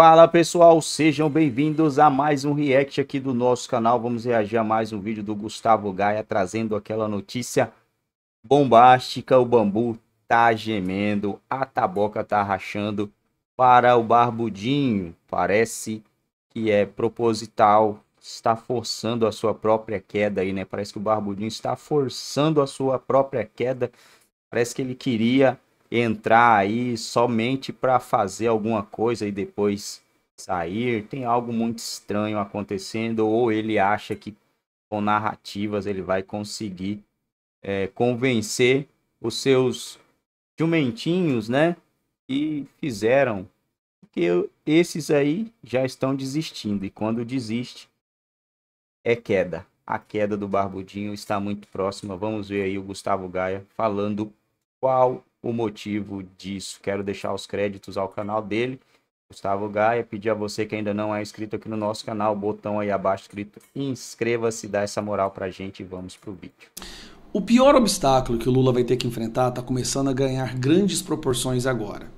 Fala pessoal, sejam bem-vindos a mais um react aqui do nosso canal. Vamos reagir a mais um vídeo do Gustavo Gaia trazendo aquela notícia bombástica. O bambu tá gemendo, a taboca tá rachando para o barbudinho. Parece que é proposital, está forçando a sua própria queda aí, né? Parece que o barbudinho está forçando a sua própria queda. Parece que ele queria entrar aí somente para fazer alguma coisa e depois sair. Tem algo muito estranho acontecendo, ou ele acha que com narrativas ele vai conseguir é, convencer os seus jumentinhos, né? E fizeram. Porque esses aí já estão desistindo. E quando desiste, é queda. A queda do Barbudinho está muito próxima. Vamos ver aí o Gustavo Gaia falando qual o motivo disso. Quero deixar os créditos ao canal dele, Gustavo Gaia. Pedir a você que ainda não é inscrito aqui no nosso canal, botão aí abaixo escrito inscreva-se, dá essa moral pra gente e vamos pro vídeo. O pior obstáculo que o Lula vai ter que enfrentar está começando a ganhar grandes proporções agora.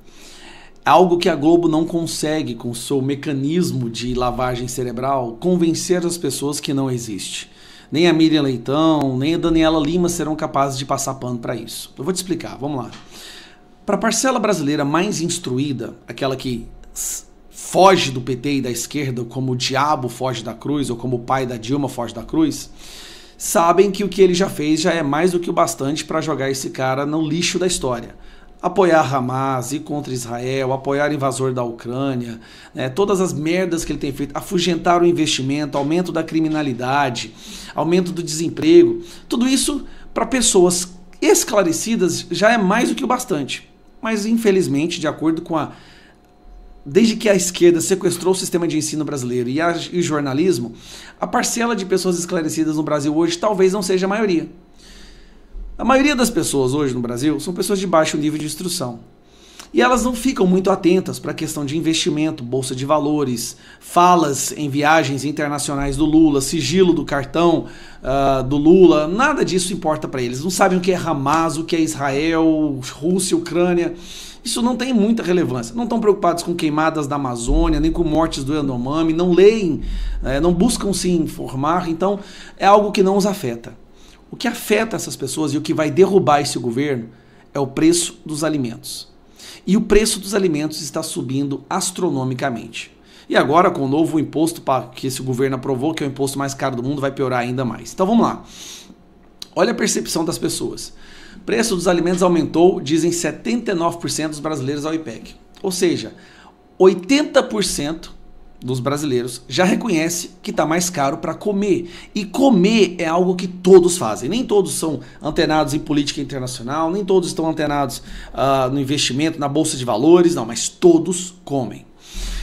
Algo que a Globo não consegue, com seu mecanismo de lavagem cerebral, convencer as pessoas que não existe. Nem a Miriam Leitão, nem a Daniela Lima serão capazes de passar pano para isso. Eu vou te explicar, vamos lá. Para a parcela brasileira mais instruída, aquela que foge do PT e da esquerda como o diabo foge da cruz ou como o pai da Dilma foge da cruz, sabem que o que ele já fez já é mais do que o bastante para jogar esse cara no lixo da história apoiar Hamas, ir contra Israel, apoiar o invasor da Ucrânia, né, todas as merdas que ele tem feito, afugentar o investimento, aumento da criminalidade, aumento do desemprego, tudo isso para pessoas esclarecidas já é mais do que o bastante. Mas infelizmente, de acordo com a desde que a esquerda sequestrou o sistema de ensino brasileiro e, a, e o jornalismo, a parcela de pessoas esclarecidas no Brasil hoje talvez não seja a maioria. A maioria das pessoas hoje no Brasil são pessoas de baixo nível de instrução. E elas não ficam muito atentas para a questão de investimento, bolsa de valores, falas em viagens internacionais do Lula, sigilo do cartão uh, do Lula, nada disso importa para eles. Não sabem o que é Hamas, o que é Israel, Rússia, Ucrânia. Isso não tem muita relevância. Não estão preocupados com queimadas da Amazônia, nem com mortes do Yanomami, não leem, né, não buscam se informar, então é algo que não os afeta. O que afeta essas pessoas e o que vai derrubar esse governo é o preço dos alimentos. E o preço dos alimentos está subindo astronomicamente. E agora, com o novo imposto que esse governo aprovou, que é o imposto mais caro do mundo, vai piorar ainda mais. Então vamos lá. Olha a percepção das pessoas. Preço dos alimentos aumentou, dizem 79% dos brasileiros ao IPEC. Ou seja, 80% dos brasileiros já reconhece que está mais caro para comer. E comer é algo que todos fazem. Nem todos são antenados em política internacional, nem todos estão antenados uh, no investimento, na bolsa de valores, não, mas todos comem.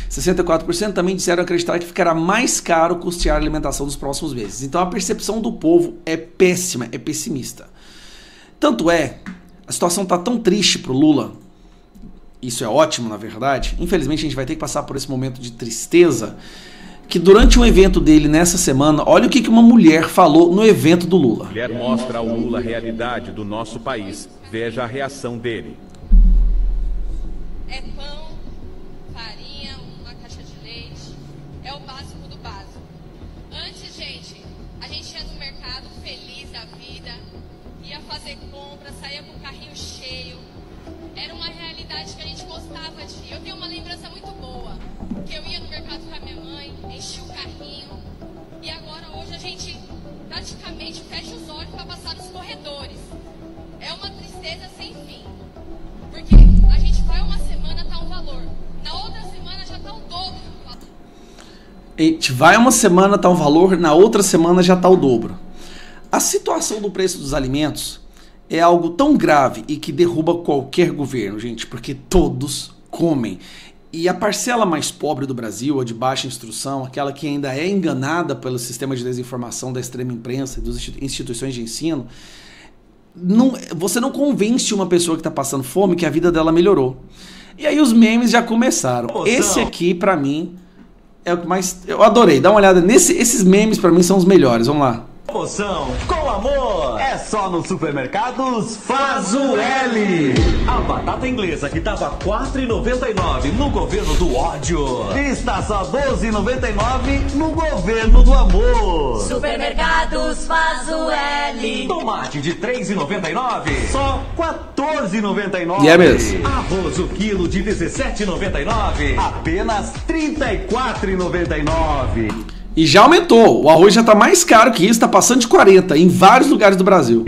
64% também disseram acreditar que ficará mais caro custear a alimentação nos próximos meses. Então a percepção do povo é péssima, é pessimista. Tanto é, a situação está tão triste para o Lula isso é ótimo, na verdade. Infelizmente, a gente vai ter que passar por esse momento de tristeza. Que durante um evento dele nessa semana, olha o que uma mulher falou no evento do Lula. A mulher mostra ao Lula a realidade do nosso país. Veja a reação dele. É pão, farinha, uma caixa de leite. É o básico do básico. Antes, gente, a gente ia no mercado feliz da vida, ia fazer que a gente gostava de ir. Eu tenho uma lembrança muito boa, que eu ia no mercado com a minha mãe, enchia o carrinho, e agora hoje a gente praticamente fecha os olhos para passar nos corredores. É uma tristeza sem fim, porque a gente vai uma semana, tá um valor, na outra semana já tá o dobro A gente vai uma semana, tá um valor, na outra semana já tá o dobro. A situação do preço dos alimentos é algo tão grave e que derruba qualquer governo, gente, porque todos comem. E a parcela mais pobre do Brasil, a de baixa instrução, aquela que ainda é enganada pelo sistema de desinformação da extrema imprensa e das instituições de ensino, não, você não convence uma pessoa que está passando fome que a vida dela melhorou. E aí os memes já começaram. Esse aqui, para mim, é o que mais. Eu adorei. Dá uma olhada nesse. Esses memes, para mim, são os melhores. Vamos lá. Promoção com amor é só no supermercados Faz o L. A batata inglesa que tava 4,99 no governo do ódio está só 12,99 no governo do amor. Supermercados Faz o L. Tomate de 3,99 só 14,99. E é mesmo. Arroz o quilo de 17,99 apenas 34,99. E já aumentou. O arroz já tá mais caro que isso, tá passando de 40 em vários lugares do Brasil.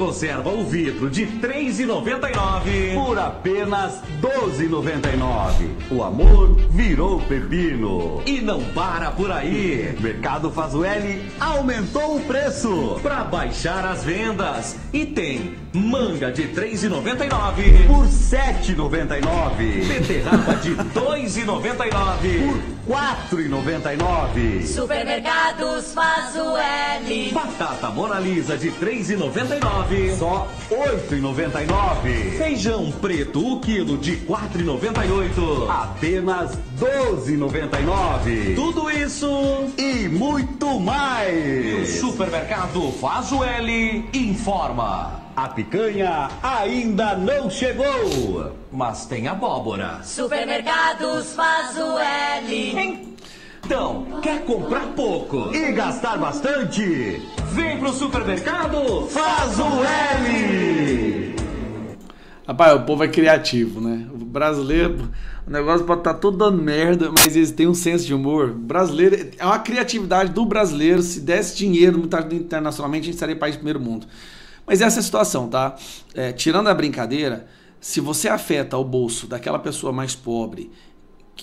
Conserva o vidro de 3,99 por apenas 12,99. O amor virou pepino. E não para por aí. Mercado Fazueli aumentou o preço para baixar as vendas. E tem manga de 3,99 por 7,99. Beterraba de 2,99 por 4,99. Supermercados Faz o L. Batata Mona Lisa de 3,99 só 8,99. Feijão preto o quilo de 4,98 apenas 12,99. Tudo isso e muito mais. o supermercado Faz o L informa. A picanha ainda não chegou, mas tem abóbora. Supermercados Faz o L. Então, quer comprar pouco e gastar bastante? Vem pro supermercado Faz o L! Rapaz, o povo é criativo, né? O brasileiro, o negócio pode estar todo dando merda, mas eles têm um senso de humor. O brasileiro, é uma criatividade do brasileiro. Se desse dinheiro internacionalmente, a gente estaria país de primeiro mundo. Mas essa é a situação, tá? É, tirando a brincadeira, se você afeta o bolso daquela pessoa mais pobre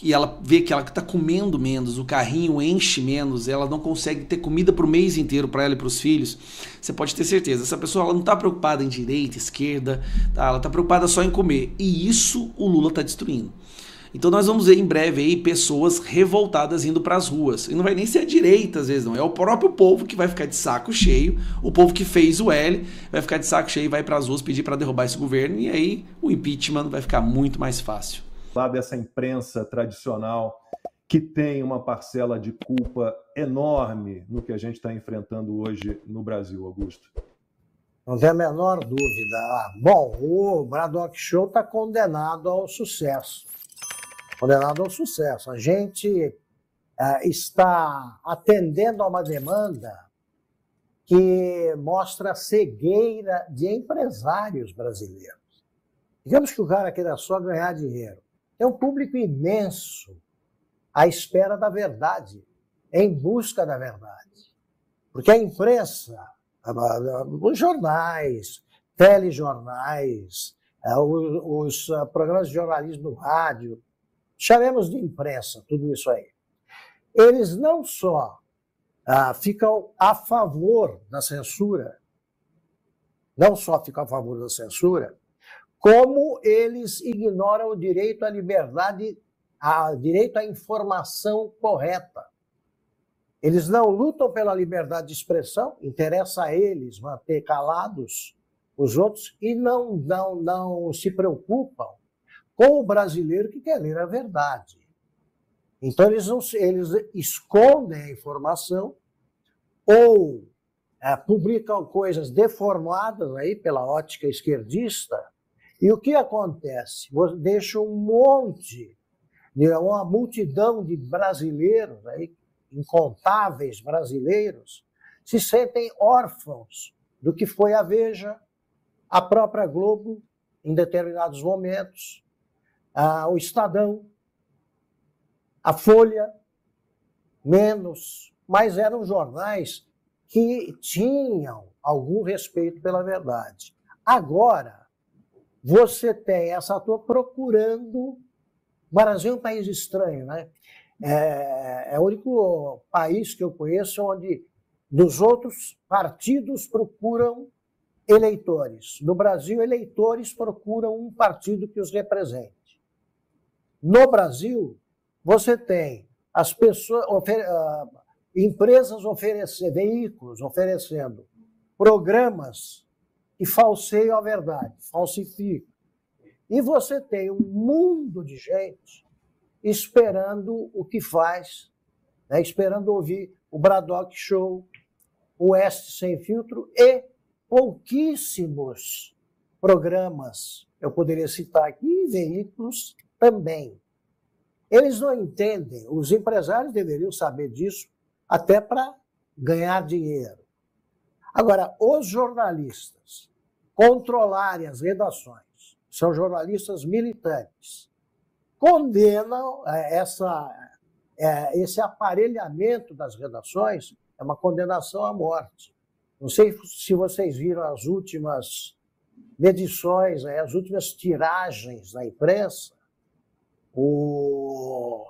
e ela vê que ela está comendo menos, o carrinho enche menos, ela não consegue ter comida para o mês inteiro para ela e para os filhos, você pode ter certeza, essa pessoa ela não está preocupada em direita, esquerda, tá? ela está preocupada só em comer. E isso o Lula está destruindo. Então nós vamos ver em breve aí pessoas revoltadas indo para as ruas. E não vai nem ser a direita às vezes não, é o próprio povo que vai ficar de saco cheio, o povo que fez o L vai ficar de saco cheio e vai para as ruas pedir para derrubar esse governo e aí o impeachment vai ficar muito mais fácil. Lá dessa imprensa tradicional que tem uma parcela de culpa enorme no que a gente está enfrentando hoje no Brasil, Augusto. Não tem a menor dúvida. Ah, bom, o Braddock Show está condenado ao sucesso condenado ao sucesso. A gente uh, está atendendo a uma demanda que mostra a cegueira de empresários brasileiros. Digamos que o cara queira só ganhar dinheiro. Tem um público imenso à espera da verdade, em busca da verdade. Porque a imprensa, os jornais, telejornais, os programas de jornalismo no rádio, chamemos de imprensa, tudo isso aí. Eles não só ficam a favor da censura, não só ficam a favor da censura, como eles ignoram o direito à liberdade, a direito à informação correta. Eles não lutam pela liberdade de expressão, interessa a eles manter calados os outros e não, não, não se preocupam com o brasileiro que quer ler a verdade. Então, eles, não, eles escondem a informação ou é, publicam coisas deformadas aí pela ótica esquerdista. E o que acontece? Deixa um monte, uma multidão de brasileiros, aí, incontáveis brasileiros, se sentem órfãos do que foi a Veja, a própria Globo, em determinados momentos, ah, o Estadão, a Folha, menos, mas eram jornais que tinham algum respeito pela verdade. Agora, você tem essa tua procurando. O Brasil é um país estranho, né? É, é o único país que eu conheço onde dos outros partidos procuram eleitores. No Brasil, eleitores procuram um partido que os represente. No Brasil, você tem as pessoas, ofer, uh, empresas oferecendo, veículos oferecendo programas que falseiam a verdade, falsificam. E você tem um mundo de gente esperando o que faz né, esperando ouvir o Braddock Show, o Oeste Sem Filtro e pouquíssimos programas, eu poderia citar aqui, veículos também. Eles não entendem, os empresários deveriam saber disso, até para ganhar dinheiro. Agora, os jornalistas controlarem as redações, são jornalistas militantes, condenam é, essa, é, esse aparelhamento das redações, é uma condenação à morte. Não sei se vocês viram as últimas medições, né, as últimas tiragens da imprensa. O,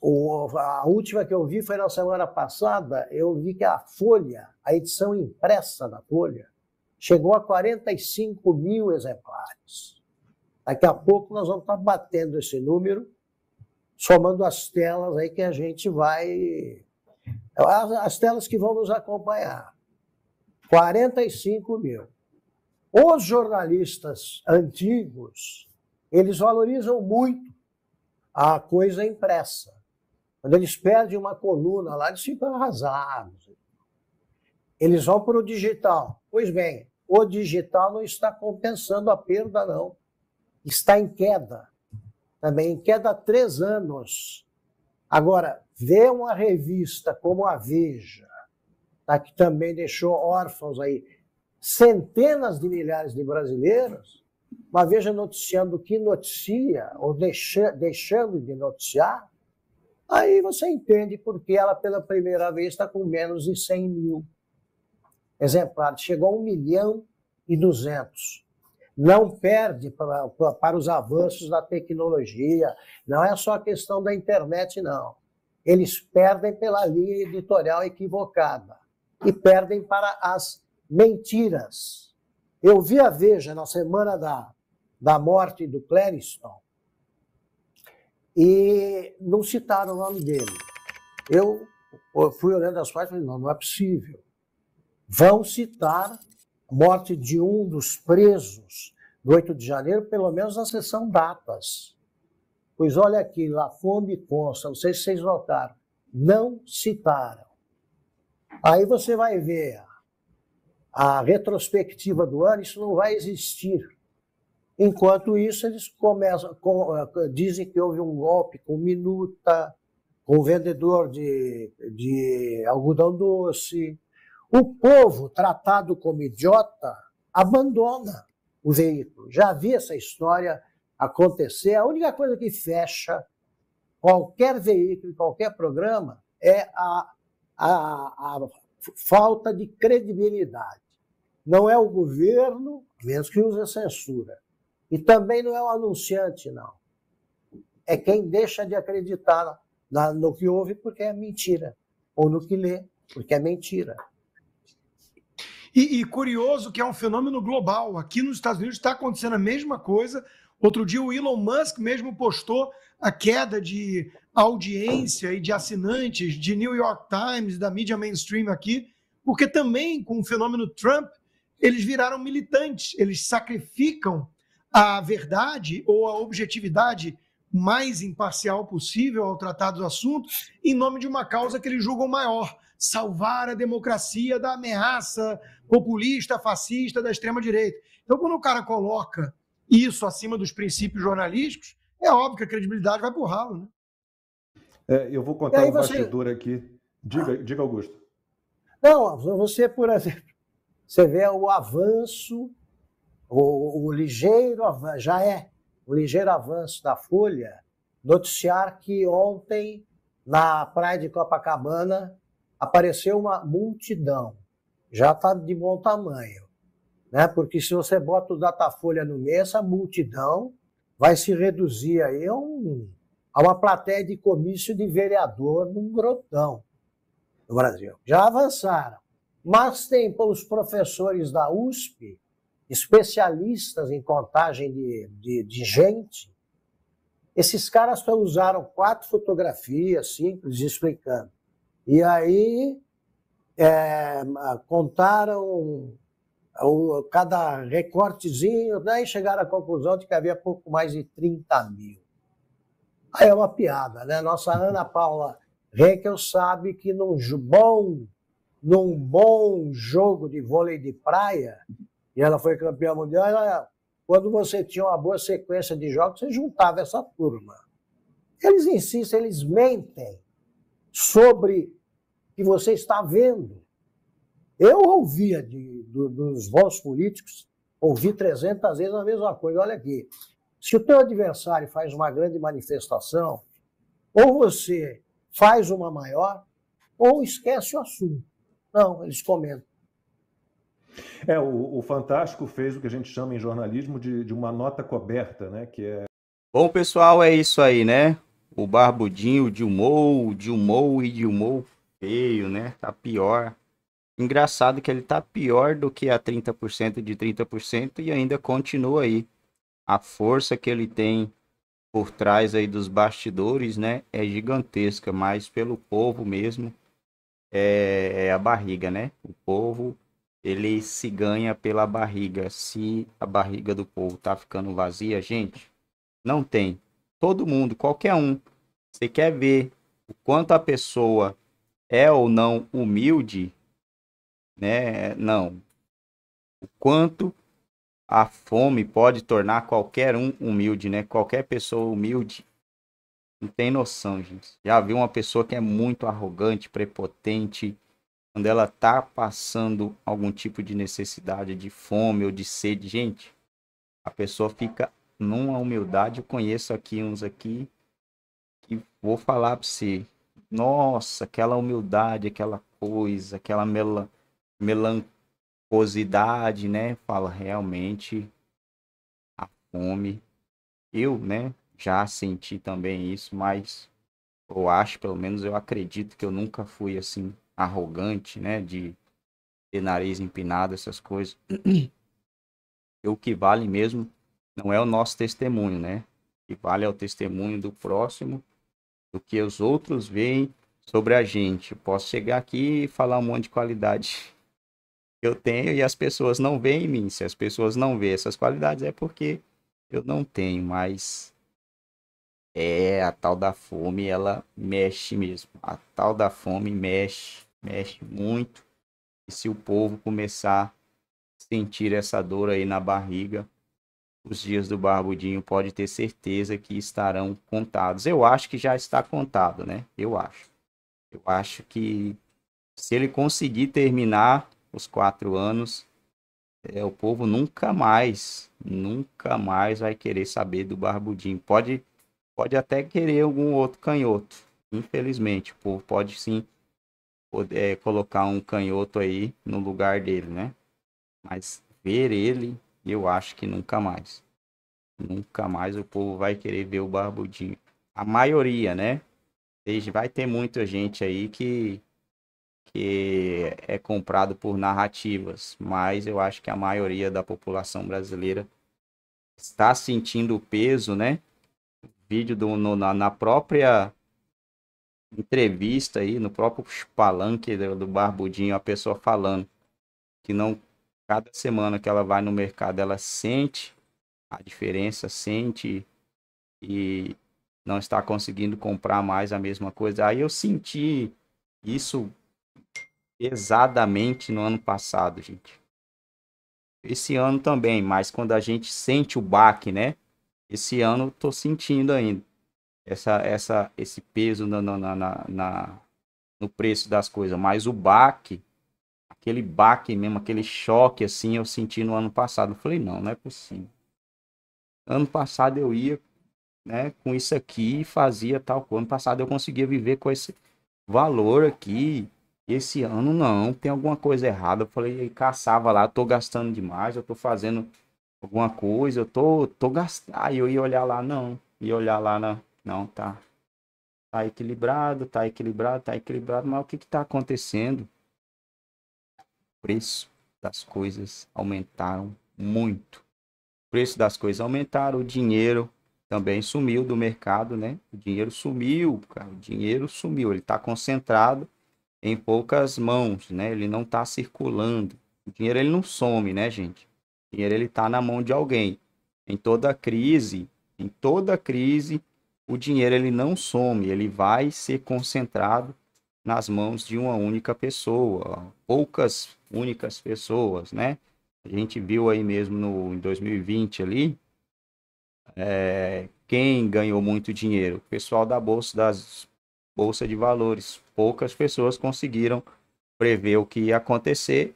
o, a última que eu vi foi na semana passada. Eu vi que a Folha, a edição impressa da Folha, chegou a 45 mil exemplares. Daqui a pouco nós vamos estar batendo esse número, somando as telas aí que a gente vai. As, as telas que vão nos acompanhar. 45 mil. Os jornalistas antigos, eles valorizam muito a coisa impressa. Quando eles perdem uma coluna lá, eles ficam arrasados. Eles vão para o digital. Pois bem, o digital não está compensando a perda, não. Está em queda. Também em queda há três anos. Agora, ver uma revista como a Veja, tá, que também deixou órfãos aí centenas de milhares de brasileiros, uma Veja noticiando o que noticia, ou deixa, deixando de noticiar, aí você entende porque ela, pela primeira vez, está com menos de 100 mil exemplares. Chegou a 1 milhão e 200. Não perde para, para os avanços da tecnologia, não é só a questão da internet, não. Eles perdem pela linha editorial equivocada e perdem para as mentiras. Eu vi a Veja na semana da, da morte do Clériston e não citaram o nome dele. Eu fui olhando as páginas e falei, não, não é possível. Vão citar a morte de um dos presos do 8 de janeiro, pelo menos na sessão datas. Pois olha aqui, lá Fome consta, não sei se vocês notaram, não citaram. Aí você vai ver a retrospectiva do ano, isso não vai existir. Enquanto isso, eles começam, com, dizem que houve um golpe com minuta, com vendedor de, de algodão doce. O povo, tratado como idiota, abandona o veículo. Já vi essa história acontecer. A única coisa que fecha qualquer veículo, qualquer programa, é a, a, a falta de credibilidade. Não é o governo, mesmo que use a censura. E também não é o anunciante, não. É quem deixa de acreditar no que ouve porque é mentira. Ou no que lê, porque é mentira. E, e, curioso que é um fenômeno global. Aqui nos Estados Unidos está acontecendo a mesma coisa. Outro dia o Elon Musk mesmo postou a queda de audiência e de assinantes de New York Times, da mídia mainstream aqui, porque também com o fenômeno Trump eles viraram militantes, eles sacrificam a verdade ou a objetividade mais imparcial possível ao tratar dos assuntos em nome de uma causa que eles julgam maior, salvar a democracia da ameaça populista, fascista da extrema direita. Então, quando o cara coloca isso acima dos princípios jornalísticos, é óbvio que a credibilidade vai por ralo, né? É, eu vou contar um você... bastidor aqui. Diga, diga, Augusto. Não, você, por exemplo, você vê o avanço, o, o ligeiro já é o ligeiro avanço da Folha noticiar que ontem na praia de Copacabana apareceu uma multidão. Já está de bom tamanho. Né? Porque se você bota o Datafolha no meio, essa multidão vai se reduzir aí a, um, a uma plateia de comício de vereador num grotão no Brasil. Já avançaram. Mas tem os professores da USP, especialistas em contagem de, de, de gente, esses caras só usaram quatro fotografias simples explicando. E aí é, contaram o, cada recortezinho, né, chegaram à conclusão de que havia pouco mais de 30 mil. Aí é uma piada, né? Nossa Ana Paula Henkel sabe que num bom, num bom jogo de vôlei de praia, e ela foi campeã mundial, ela- quando você tinha uma boa sequência de jogos, você juntava essa turma. Eles insistem, eles mentem sobre o que você está vendo. Eu ouvia de- do- dos bons políticos, ouvi 300 vezes a mesma coisa. Olha aqui, se o teu adversário faz uma grande manifestação, ou você faz uma maior, ou esquece o assunto. Não, eles comentam. É, o, o Fantástico fez o que a gente chama em jornalismo de, de uma nota coberta, né? Que é Bom, pessoal, é isso aí, né? O Barbudinho Dilmou, Dilmou e Dilmou feio, né? Tá pior. Engraçado que ele tá pior do que a 30% de 30% e ainda continua aí. A força que ele tem por trás aí dos bastidores, né? É gigantesca, mas pelo povo mesmo é, é a barriga, né? O povo, ele se ganha pela barriga. Se a barriga do povo tá ficando vazia, gente, não tem. Todo mundo, qualquer um. Você quer ver o quanto a pessoa é ou não humilde, né? Não. O quanto a fome pode tornar qualquer um humilde, né? Qualquer pessoa humilde. Não tem noção, gente. Já viu uma pessoa que é muito arrogante, prepotente, quando ela tá passando algum tipo de necessidade, de fome ou de sede, gente, a pessoa fica numa humildade. Eu conheço aqui uns aqui que vou falar para você. Nossa, aquela humildade, aquela coisa, aquela mela, melancosidade, né? Fala realmente a fome. Eu, né, já senti também isso, mas eu acho, pelo menos eu acredito que eu nunca fui assim arrogante, né, de ter nariz empinado, essas coisas. O que vale mesmo não é o nosso testemunho, né? Que vale é o testemunho do próximo, do que os outros veem sobre a gente. Eu posso chegar aqui e falar um monte de qualidade que eu tenho e as pessoas não veem em mim. Se as pessoas não veem essas qualidades é porque eu não tenho, mas é a tal da fome, ela mexe mesmo. A tal da fome mexe, mexe muito. E se o povo começar a sentir essa dor aí na barriga, os dias do Barbudinho pode ter certeza que estarão contados. Eu acho que já está contado, né? Eu acho. Eu acho que se ele conseguir terminar os quatro anos, é, o povo nunca mais, nunca mais vai querer saber do Barbudinho. Pode, pode até querer algum outro canhoto. Infelizmente, o povo pode sim poder, é, colocar um canhoto aí no lugar dele, né? Mas ver ele, eu acho que nunca mais. Nunca mais o povo vai querer ver o Barbudinho. A maioria, né? Vai ter muita gente aí que, que é comprado por narrativas, mas eu acho que a maioria da população brasileira está sentindo o peso, né? Vídeo do, no- na, na própria entrevista aí, no próprio palanque do, do Barbudinho, a pessoa falando que não cada semana que ela vai no mercado, ela sente a diferença, sente e não está conseguindo comprar mais a mesma coisa. Aí eu senti isso pesadamente no ano passado, gente. Esse ano também, mas quando a gente sente o baque, né? Esse ano eu tô sentindo ainda essa, essa, esse peso na, na, na, na- no preço das coisas. Mas o baque, aquele baque mesmo, aquele choque assim, eu senti no ano passado. Eu falei, não, não é possível. Ano passado eu ia, né, com isso aqui fazia tal coisa. Ano passado eu conseguia viver com esse valor aqui. Esse ano não, tem alguma coisa errada. Eu falei, caçava lá, tô gastando demais, eu tô fazendo alguma coisa, eu tô, tô gastando. Aí eu ia olhar lá, não. Ia olhar lá, na... não, tá. Tá equilibrado, tá equilibrado, tá equilibrado, mas o que que tá acontecendo? Preço das coisas aumentaram muito. O preço das coisas aumentaram, o dinheiro também sumiu do mercado, né? O dinheiro sumiu, cara, o dinheiro sumiu, ele tá concentrado em poucas mãos, né? Ele não tá circulando. O dinheiro ele não some, né, gente? O dinheiro ele tá na mão de alguém. Em toda crise, em toda crise, o dinheiro ele não some, ele vai ser concentrado nas mãos de uma única pessoa, poucas únicas pessoas, né? A gente viu aí mesmo no, em 2020 ali, é, quem ganhou muito dinheiro? O pessoal da bolsa das bolsa de valores. Poucas pessoas conseguiram prever o que ia acontecer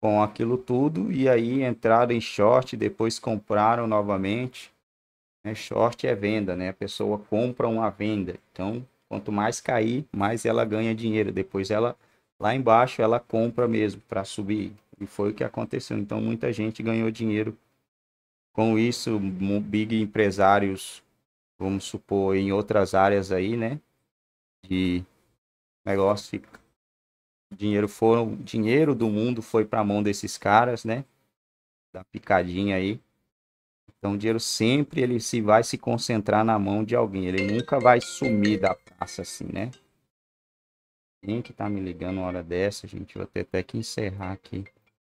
com aquilo tudo e aí entraram em short, depois compraram novamente. Né? Short é venda, né? A pessoa compra uma venda. Então, quanto mais cair, mais ela ganha dinheiro. Depois ela lá embaixo ela compra mesmo para subir. E foi o que aconteceu. Então, muita gente ganhou dinheiro com isso. Big empresários, vamos supor, em outras áreas aí, né? De negócio dinheiro foram dinheiro do mundo foi para a mão desses caras, né? Da picadinha aí. Então o dinheiro sempre ele se vai se concentrar na mão de alguém, ele nunca vai sumir da praça assim, né? Quem que tá me ligando uma hora dessa, gente? Vou ter até que encerrar aqui.